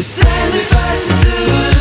Send me faster to the.